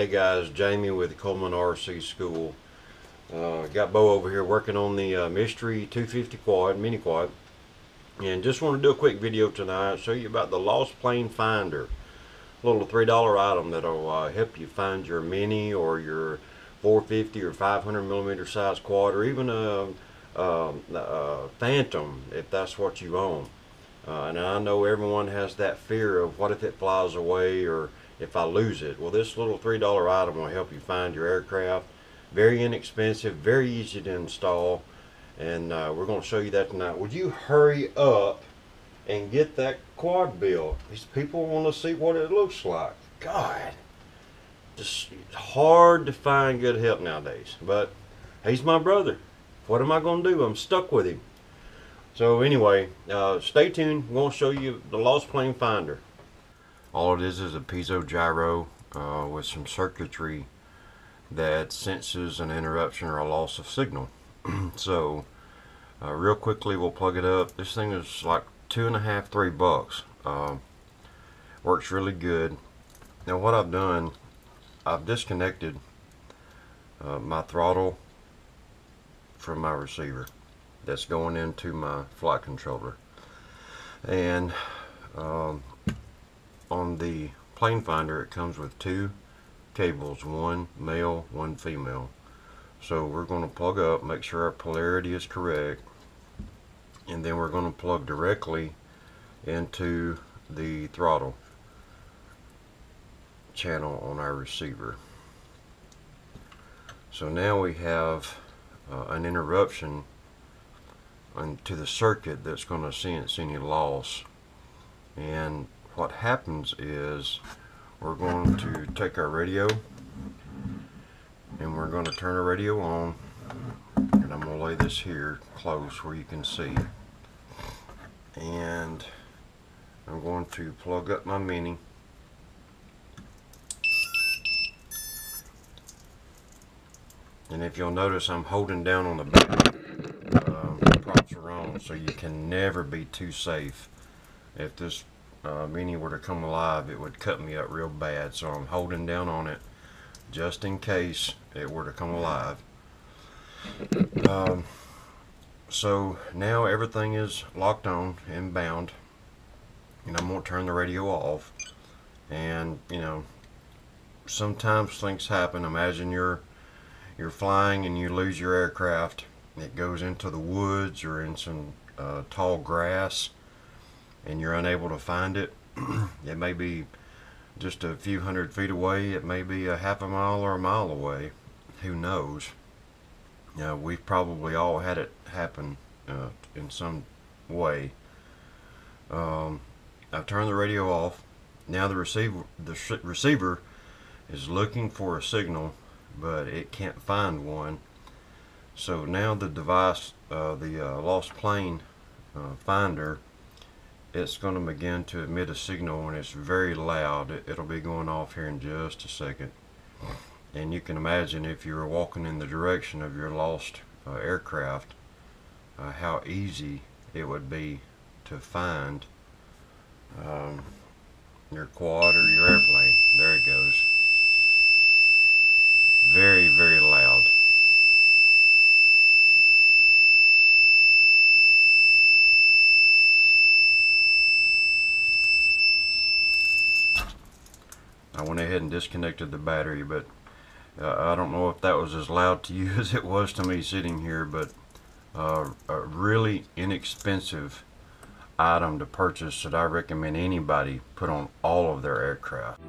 Hey guys, Jamie with Cullman RC School. Uh, got Bo over here working on the uh, Mystery 250 quad, mini quad. And just want to do a quick video tonight, show you about the Lost Plane Finder. A little $3 item that'll uh, help you find your mini or your 450 or 500 millimeter size quad or even a, a, a Phantom if that's what you own. Uh, and I know everyone has that fear of what if it flies away or if I lose it. Well, this little $3 item will help you find your aircraft. Very inexpensive, very easy to install. And uh, we're going to show you that tonight. Would you hurry up and get that quad built? These people want to see what it looks like. God, just hard to find good help nowadays. But he's my brother. What am I going to do? I'm stuck with him. So anyway, uh, stay tuned. We're going to show you the Lost Plane Finder. All it is is a piezo gyro uh, with some circuitry that senses an interruption or a loss of signal. so uh, real quickly we'll plug it up. This thing is like two and a half, three bucks. Uh, works really good. Now what I've done, I've disconnected uh, my throttle from my receiver that's going into my flight controller. And um, on the plane finder it comes with two cables, one male, one female. So we're going to plug up, make sure our polarity is correct, and then we're going to plug directly into the throttle channel on our receiver. So now we have uh, an interruption to the circuit that's going to sense any loss and what happens is we're going to take our radio and we're going to turn our radio on. And I'm going to lay this here close where you can see. And I'm going to plug up my mini. And if you'll notice I'm holding down on the back um, props are on so you can never be too safe if this uh, mini were to come alive, it would cut me up real bad. So I'm holding down on it just in case it were to come alive. Um, so now everything is locked on and bound. And I'm going to turn the radio off. And, you know, sometimes things happen. Imagine you're you're flying and you lose your aircraft. It goes into the woods or in some uh, tall grass and you're unable to find it, it may be just a few hundred feet away, it may be a half a mile or a mile away, who knows. You know, we've probably all had it happen uh, in some way. Um, I've turned the radio off. Now the receiver, the receiver is looking for a signal, but it can't find one. So now the device, uh, the uh, lost plane uh, finder, it's going to begin to emit a signal and it's very loud. It, will be going off here in just a second. And you can imagine if you were walking in the direction of your lost uh, aircraft, uh, how easy it would be to find um, your quad or your airplane. There it goes. Very, very loud. I went ahead and disconnected the battery but uh, I don't know if that was as loud to you as it was to me sitting here but uh, a really inexpensive item to purchase that I recommend anybody put on all of their aircraft.